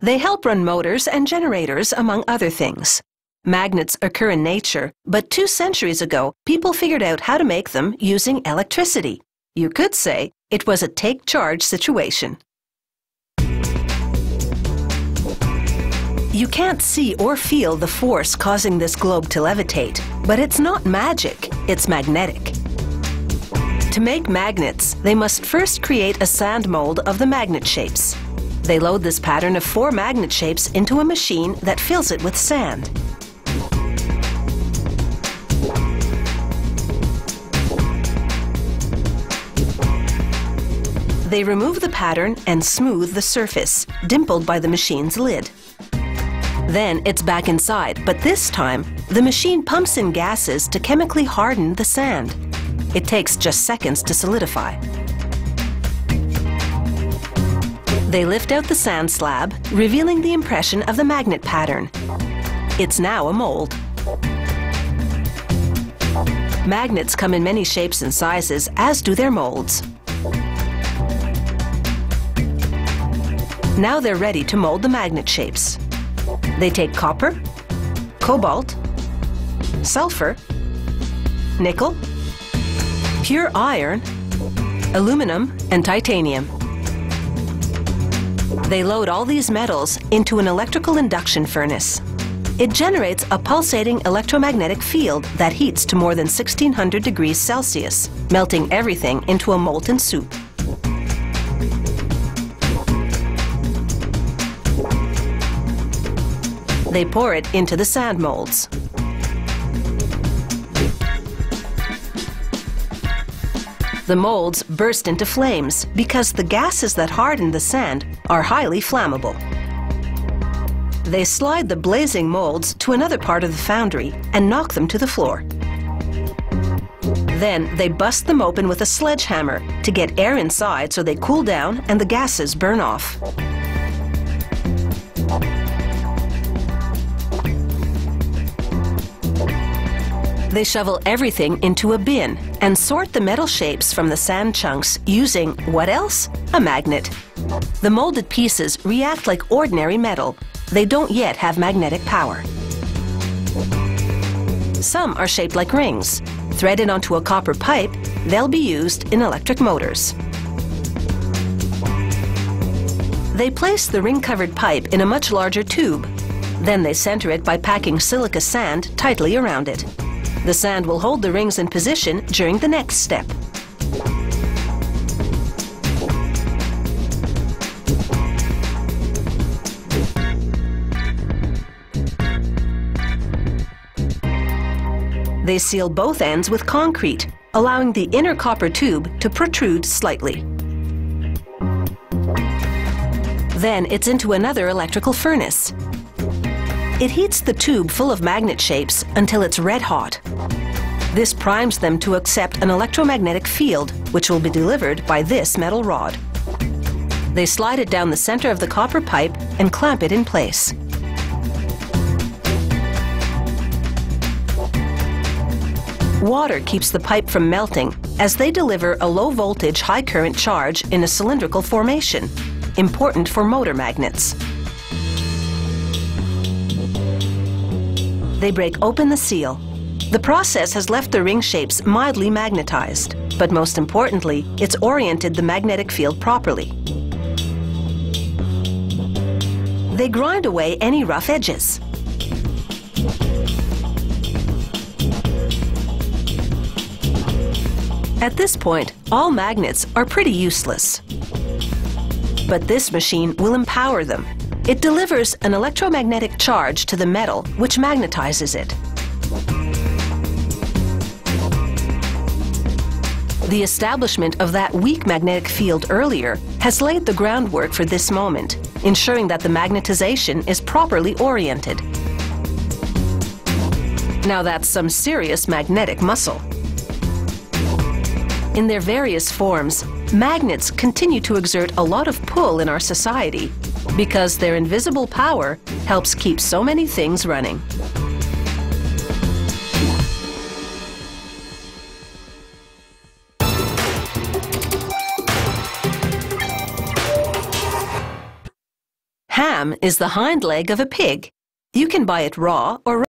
They help run motors and generators, among other things. Magnets occur in nature, but two centuries ago, people figured out how to make them using electricity. You could say it was a take charge situation. You can't see or feel the force causing this globe to levitate, but it's not magic, it's magnetic. To make magnets, they must first create a sand mold of the magnet shapes. They load this pattern of four magnet shapes into a machine that fills it with sand. They remove the pattern and smooth the surface, dimpled by the machine's lid. Then it's back inside, but this time, the machine pumps in gases to chemically harden the sand. It takes just seconds to solidify. They lift out the sand slab, revealing the impression of the magnet pattern. It's now a mold. Magnets come in many shapes and sizes, as do their molds. Now they're ready to mold the magnet shapes. They take copper, cobalt, sulfur, nickel, pure iron, aluminum, and titanium. They load all these metals into an electrical induction furnace. It generates a pulsating electromagnetic field that heats to more than 1600 degrees Celsius, melting everything into a molten soup. They pour it into the sand molds. The molds burst into flames because the gases that harden the sand are highly flammable. They slide the blazing molds to another part of the foundry and knock them to the floor. Then they bust them open with a sledgehammer to get air inside so they cool down and the gases burn off. They shovel everything into a bin and sort the metal shapes from the sand chunks using what else? A magnet. The molded pieces react like ordinary metal. They don't yet have magnetic power. Some are shaped like rings. Threaded onto a copper pipe, they'll be used in electric motors. They place the ring-covered pipe in a much larger tube. Then they center it by packing silica sand tightly around it. The sand will hold the rings in position during the next step. They seal both ends with concrete, allowing the inner copper tube to protrude slightly. Then it's into another electrical furnace. It heats the tube full of magnet shapes until it's red hot. This primes them to accept an electromagnetic field, which will be delivered by this metal rod. They slide it down the center of the copper pipe and clamp it in place. Water keeps the pipe from melting as they deliver a low voltage, high current charge in a cylindrical formation, important for motor magnets. They break open the seal. The process has left the ring shapes mildly magnetized, but most importantly, it's oriented the magnetic field properly. They grind away any rough edges. At this point, all magnets are pretty useless. But this machine will empower them it delivers an electromagnetic charge to the metal, which magnetizes it. The establishment of that weak magnetic field earlier has laid the groundwork for this moment, ensuring that the magnetization is properly oriented. Now that's some serious magnetic muscle. In their various forms, magnets continue to exert a lot of pull in our society because their invisible power helps keep so many things running. Ham is the hind leg of a pig. You can buy it raw or